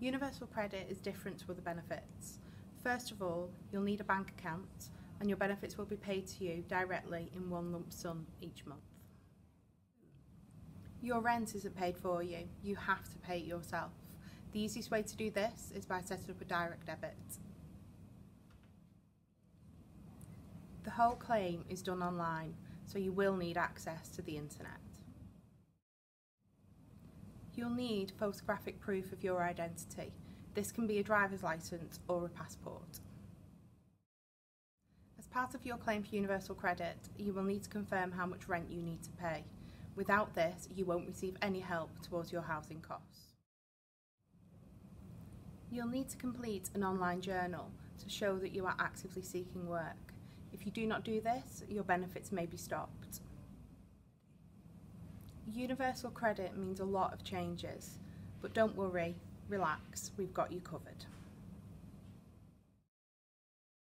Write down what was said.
Universal credit is different to other benefits. First of all, you'll need a bank account and your benefits will be paid to you directly in one lump sum each month. Your rent isn't paid for you, you have to pay it yourself. The easiest way to do this is by setting up a direct debit. The whole claim is done online, so you will need access to the internet. You'll need photographic proof of your identity. This can be a driver's licence or a passport. As part of your claim for Universal Credit, you will need to confirm how much rent you need to pay. Without this, you won't receive any help towards your housing costs. You'll need to complete an online journal to show that you are actively seeking work. If you do not do this, your benefits may be stopped. Universal credit means a lot of changes, but don't worry, relax, we've got you covered.